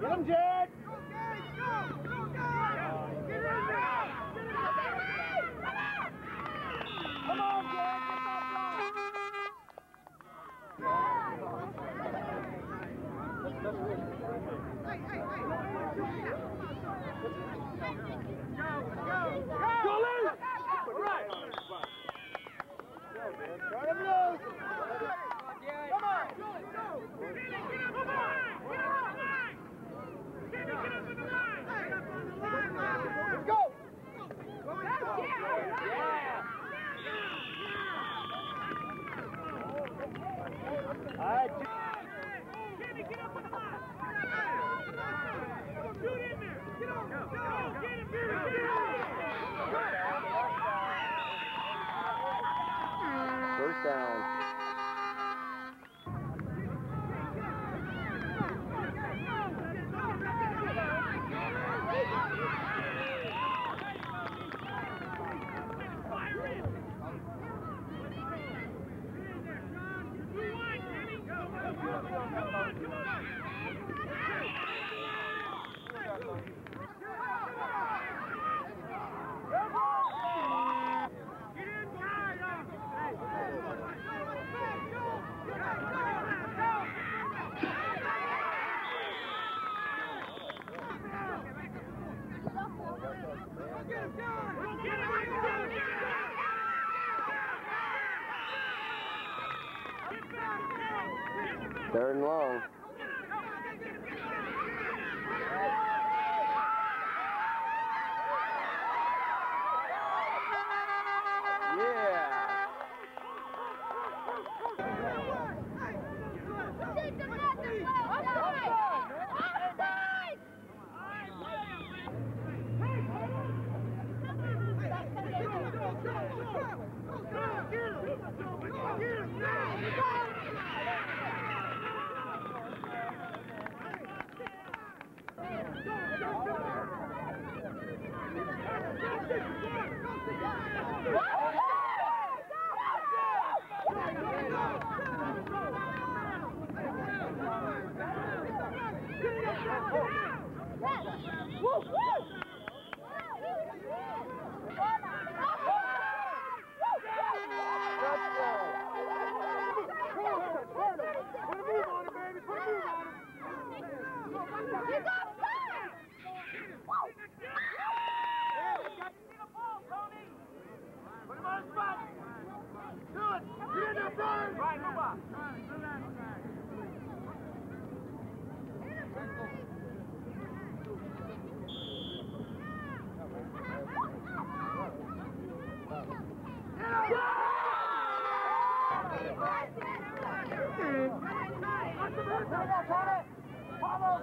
Get him, Jay! First ¡Vamos!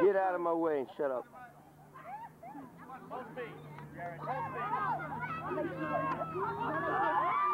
Get out of my way and shut up. Full speed, Jared. Full Thank you.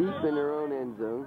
Deep in their own end zone.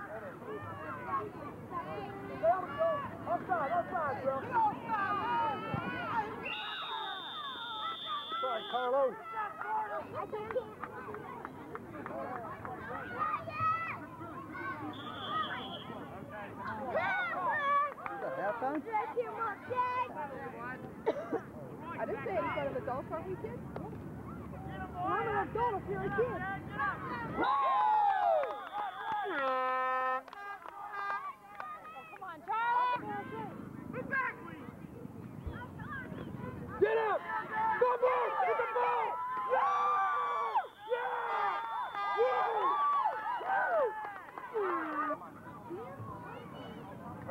Offside, offside, bro. Sorry, Carlos. Halftime? I didn't say it in front of adults, aren't we, kids? I'm an adult if you're a kid. Come on, Charlie! Get up! Go ball! Get the ball! Yeah! Yeah!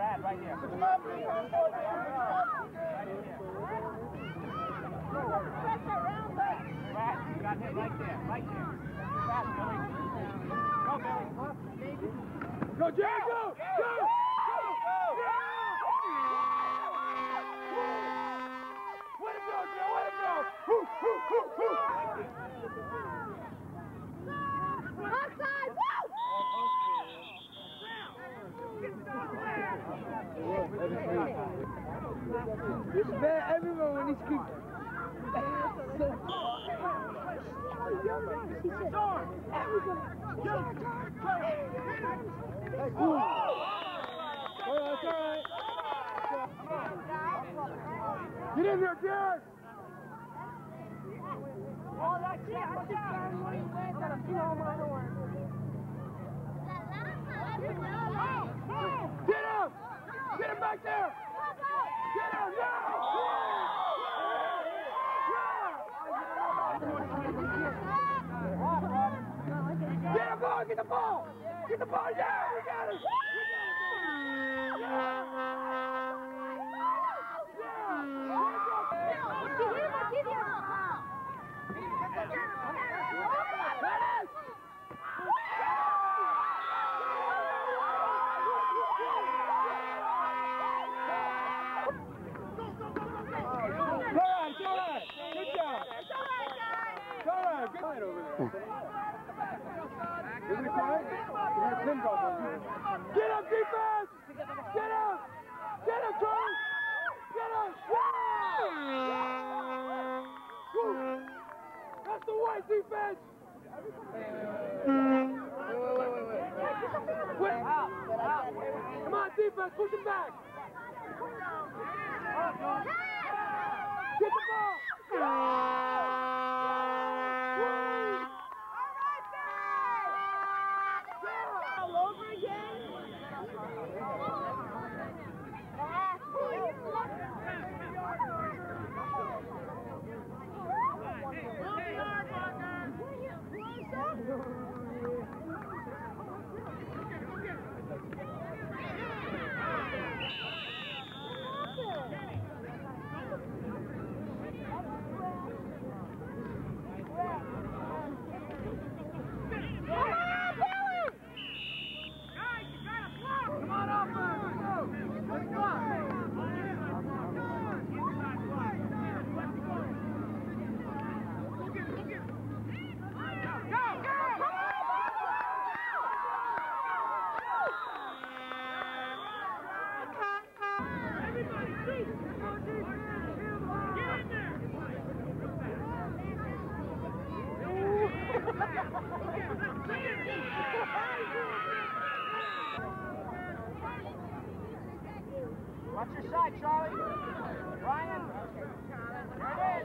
Brad, right here. Brad, you got hit right there, right there. Brad, Billy. Go, Billy. Go, Jack! Go! Go! Way to go, Joe! Way to go! Woo, woo, woo, woo! Mad everyone when he's keep. Get in there, Jared! Get him! Get him back there! Get him! Get him, ball! Get the ball! Get the ball! Yeah, we got it! All right, all right. Good job. All right, good night over there. Isn't it quiet? We have Tim go for it. Get up, defense! Get up! Get up, Charlie! Get up! Yeah! Woo! That's the defense! Wait. Come on, defense, push him back! Get the ball! Watch your side, Charlie. Ryan. There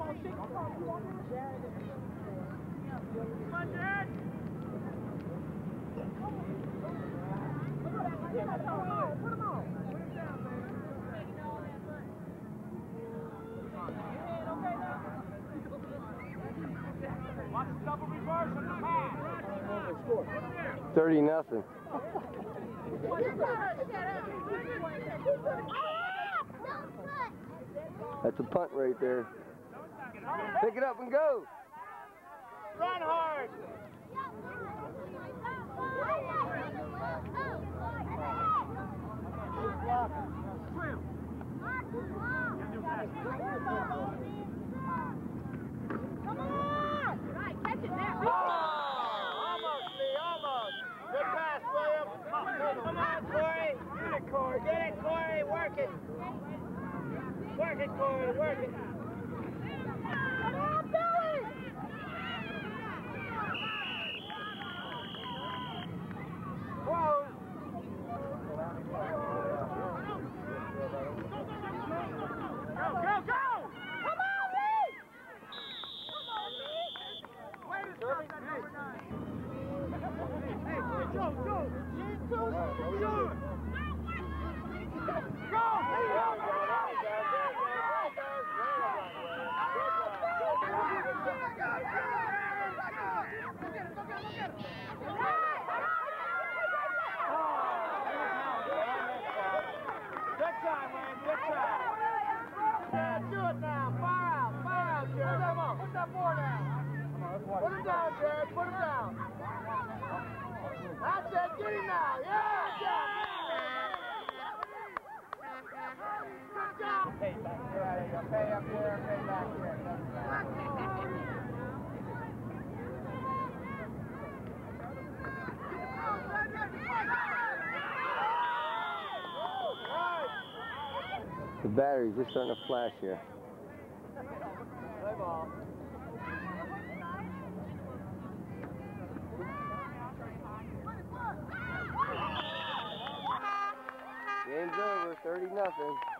on shaking. Come on, you 30 nothing. That's a punt right there. Pick it up and go. Run hard. Corey. Get it, Corey. Get it, Corey. Work it. Work it, Corey. Work it. Come on, Billy! Whoa. Go, go, go! Come on, Lee! Come on, Lee! Way to stop that number nine. Hey, hey, Joe, Joe. Joe. Go! Good try, man. Good try. Yeah, do it now. Fire out. Fire out, Jared. Come on. Put that board down. Put him down, Jared. Put him down. The battery's just starting to flash here. Play ball. Game's over, 30 nothing.